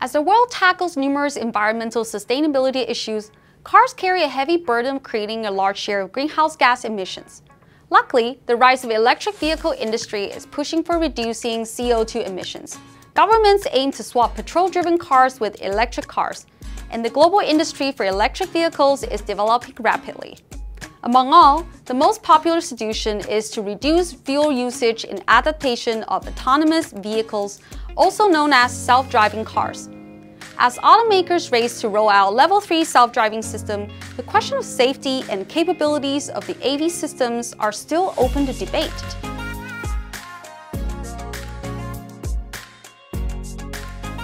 As the world tackles numerous environmental sustainability issues, cars carry a heavy burden of creating a large share of greenhouse gas emissions. Luckily, the rise of electric vehicle industry is pushing for reducing CO2 emissions. Governments aim to swap petrol-driven cars with electric cars, and the global industry for electric vehicles is developing rapidly. Among all, the most popular solution is to reduce fuel usage in adaptation of autonomous vehicles, also known as self-driving cars. As automakers race to roll out Level 3 self-driving system, the question of safety and capabilities of the AV systems are still open to debate.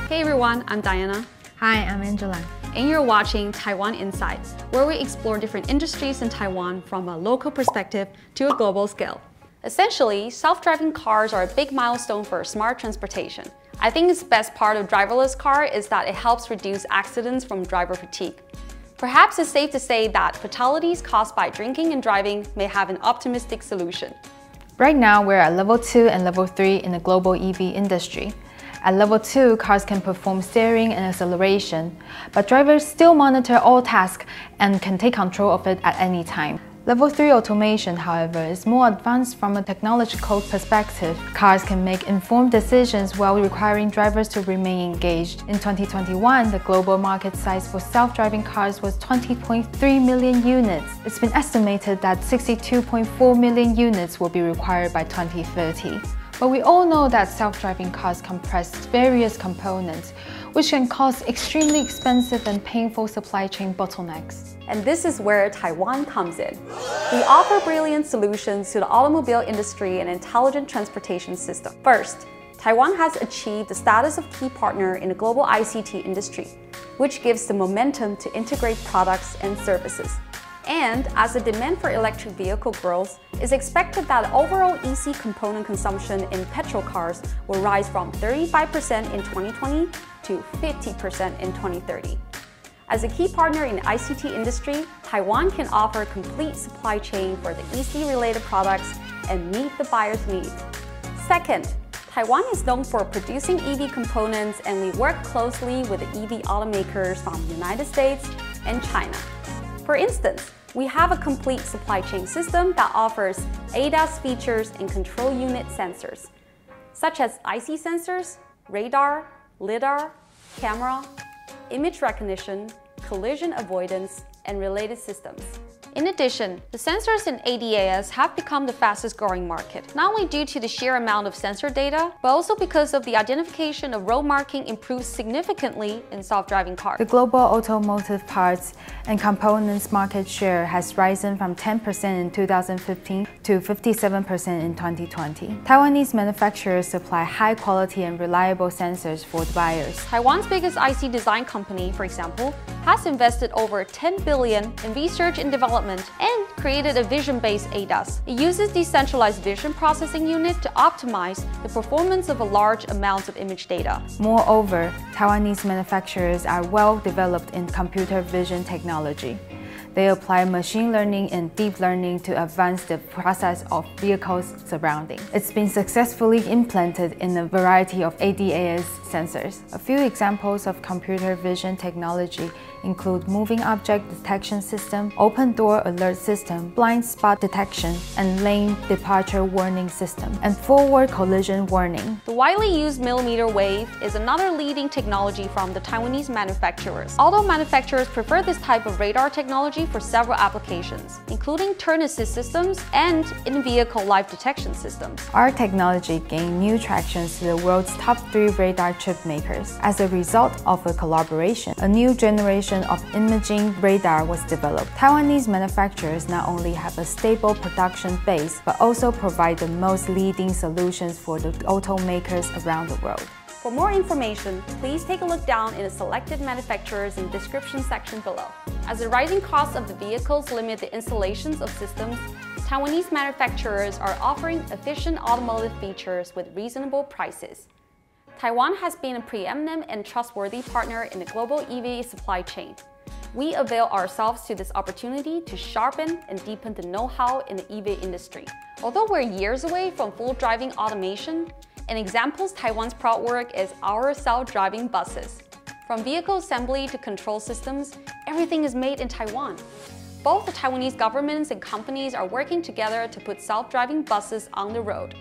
Hey everyone, I'm Diana. Hi, I'm Angela and you're watching Taiwan Insights, where we explore different industries in Taiwan from a local perspective to a global scale. Essentially, self-driving cars are a big milestone for smart transportation. I think its best part of driverless car is that it helps reduce accidents from driver fatigue. Perhaps it's safe to say that fatalities caused by drinking and driving may have an optimistic solution. Right now, we're at level 2 and level 3 in the global EV industry. At level 2, cars can perform steering and acceleration, but drivers still monitor all tasks and can take control of it at any time. Level 3 automation, however, is more advanced from a technological perspective. Cars can make informed decisions while requiring drivers to remain engaged. In 2021, the global market size for self-driving cars was 20.3 million units. It's been estimated that 62.4 million units will be required by 2030. But we all know that self-driving cars compress various components, which can cause extremely expensive and painful supply chain bottlenecks. And this is where Taiwan comes in. We offer brilliant solutions to the automobile industry and intelligent transportation system. First, Taiwan has achieved the status of key partner in the global ICT industry, which gives the momentum to integrate products and services. And as the demand for electric vehicle grows, it's expected that overall EC component consumption in petrol cars will rise from 35% in 2020 to 50% in 2030. As a key partner in the ICT industry, Taiwan can offer a complete supply chain for the EC-related products and meet the buyer's needs. Second, Taiwan is known for producing EV components and we work closely with the EV automakers from the United States and China. For instance, we have a complete supply chain system that offers ADAS features and control unit sensors, such as IC sensors, radar, LiDAR, camera, image recognition, collision avoidance, and related systems. In addition, the sensors in ADAS have become the fastest growing market, not only due to the sheer amount of sensor data, but also because of the identification of road marking improves significantly in self-driving cars. The global automotive parts and components market share has risen from 10% in 2015 to 57% in 2020. Taiwanese manufacturers supply high quality and reliable sensors for the buyers. Taiwan's biggest IC design company, for example, has invested over 10 billion in research and development development and created a vision-based ADAS. It uses decentralized vision processing unit to optimize the performance of a large amount of image data. Moreover, Taiwanese manufacturers are well developed in computer vision technology. They apply machine learning and deep learning to advance the process of vehicles' surroundings. It's been successfully implanted in a variety of ADAS sensors. A few examples of computer vision technology include moving object detection system, open door alert system, blind spot detection, and lane departure warning system, and forward collision warning. The widely used millimeter wave is another leading technology from the Taiwanese manufacturers. Although manufacturers prefer this type of radar technology for several applications, including turn assist systems and in-vehicle live detection systems. Our technology gained new traction to the world's top three radar chip makers. As a result of a collaboration, a new generation of imaging radar was developed. Taiwanese manufacturers not only have a stable production base, but also provide the most leading solutions for the automakers around the world. For more information, please take a look down in the selected manufacturers in the description section below. As the rising costs of the vehicles limit the installations of systems, Taiwanese manufacturers are offering efficient automotive features with reasonable prices. Taiwan has been a preeminent and trustworthy partner in the global EV supply chain. We avail ourselves to this opportunity to sharpen and deepen the know-how in the EV industry. Although we're years away from full driving automation, an example of Taiwan's proud work is our self-driving buses. From vehicle assembly to control systems, everything is made in Taiwan. Both the Taiwanese governments and companies are working together to put self-driving buses on the road.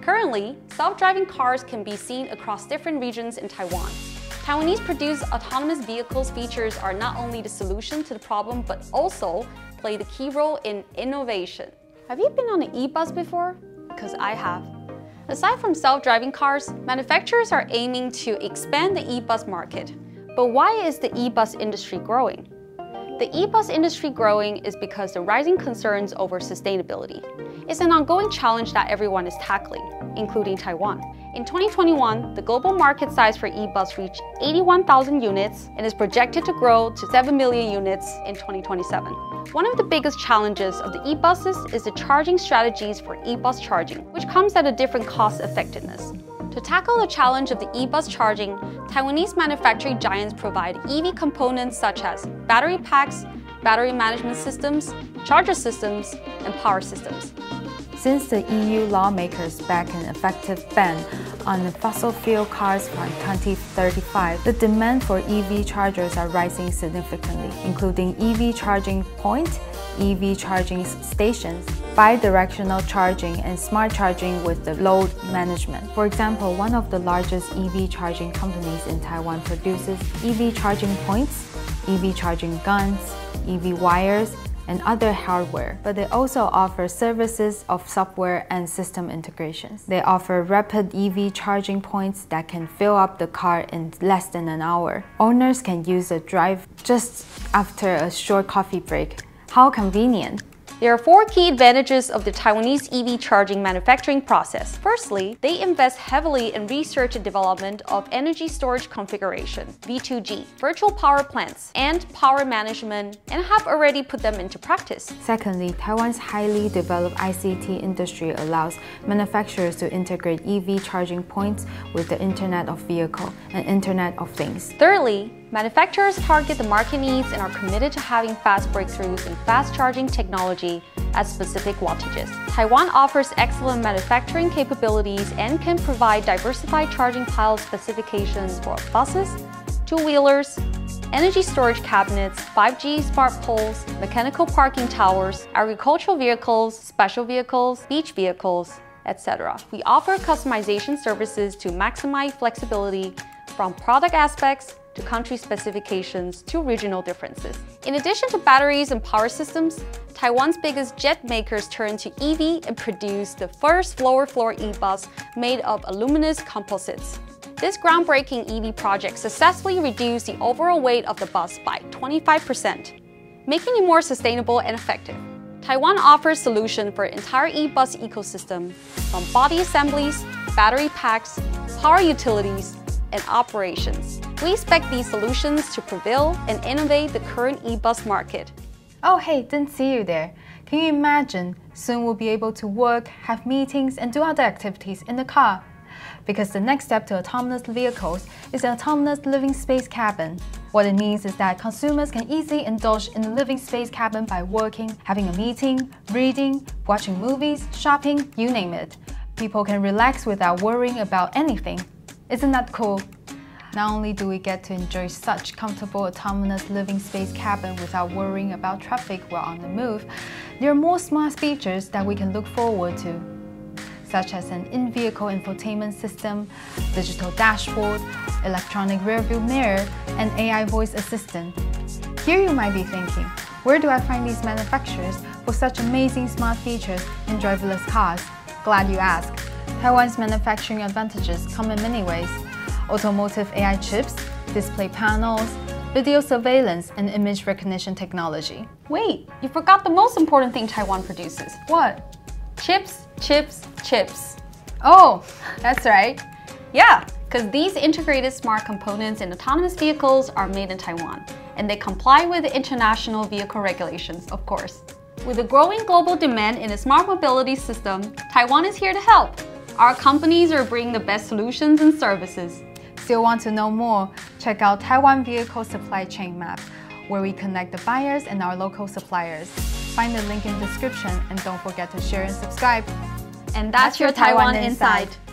Currently, self-driving cars can be seen across different regions in Taiwan. Taiwanese produced autonomous vehicles features are not only the solution to the problem, but also play the key role in innovation. Have you been on an e-bus before? Because I have. Aside from self-driving cars, manufacturers are aiming to expand the e-bus market. But why is the e-bus industry growing? The e-bus industry growing is because the rising concerns over sustainability. It's an ongoing challenge that everyone is tackling, including Taiwan. In 2021, the global market size for e-bus reached 81,000 units and is projected to grow to 7 million units in 2027. One of the biggest challenges of the e-buses is the charging strategies for e-bus charging, which comes at a different cost effectiveness. To tackle the challenge of the e-bus charging, Taiwanese manufacturing giants provide EV components such as battery packs, battery management systems, charger systems, and power systems. Since the EU lawmakers back an effective ban on fossil fuel cars from 2035, the demand for EV chargers are rising significantly, including EV charging point, EV charging stations, bi-directional charging and smart charging with the load management. For example, one of the largest EV charging companies in Taiwan produces EV charging points, EV charging guns, EV wires, and other hardware, but they also offer services of software and system integrations. They offer rapid EV charging points that can fill up the car in less than an hour. Owners can use a drive just after a short coffee break. How convenient! There are four key advantages of the Taiwanese EV charging manufacturing process. Firstly, they invest heavily in research and development of energy storage configuration, V2G, virtual power plants, and power management, and have already put them into practice. Secondly, Taiwan's highly developed ICT industry allows manufacturers to integrate EV charging points with the Internet of Vehicle and Internet of Things. Thirdly, Manufacturers target the market needs and are committed to having fast breakthroughs in fast charging technology at specific wattages. Taiwan offers excellent manufacturing capabilities and can provide diversified charging pile specifications for buses, two-wheelers, energy storage cabinets, 5G smart poles, mechanical parking towers, agricultural vehicles, special vehicles, beach vehicles, etc. We offer customization services to maximize flexibility from product aspects to country specifications to regional differences. In addition to batteries and power systems, Taiwan's biggest jet makers turned to EV and produced the first lower floor e-bus made of aluminous composites. This groundbreaking EV project successfully reduced the overall weight of the bus by 25%, making it more sustainable and effective. Taiwan offers solutions for entire e-bus ecosystem, from body assemblies, battery packs, power utilities, and operations. We expect these solutions to prevail and innovate the current e-bus market. Oh hey, didn't see you there. Can you imagine? Soon we'll be able to work, have meetings, and do other activities in the car. Because the next step to autonomous vehicles is an autonomous living space cabin. What it means is that consumers can easily indulge in the living space cabin by working, having a meeting, reading, watching movies, shopping, you name it. People can relax without worrying about anything. Isn't that cool? Not only do we get to enjoy such comfortable autonomous living space cabin without worrying about traffic while on the move, there are more smart features that we can look forward to, such as an in-vehicle infotainment system, digital dashboard, electronic rearview mirror, and AI voice assistant. Here you might be thinking, where do I find these manufacturers for such amazing smart features in driverless cars? Glad you asked. Taiwan's manufacturing advantages come in many ways. Automotive AI chips, display panels, video surveillance, and image recognition technology. Wait, you forgot the most important thing Taiwan produces. What? Chips, chips, chips. Oh, that's right. Yeah, because these integrated smart components in autonomous vehicles are made in Taiwan, and they comply with international vehicle regulations, of course. With a growing global demand in a smart mobility system, Taiwan is here to help. Our companies are bringing the best solutions and services. Still want to know more? Check out Taiwan Vehicle Supply Chain Map, where we connect the buyers and our local suppliers. Find the link in description and don't forget to share and subscribe. And that's, that's your Taiwan, Inside. Inside.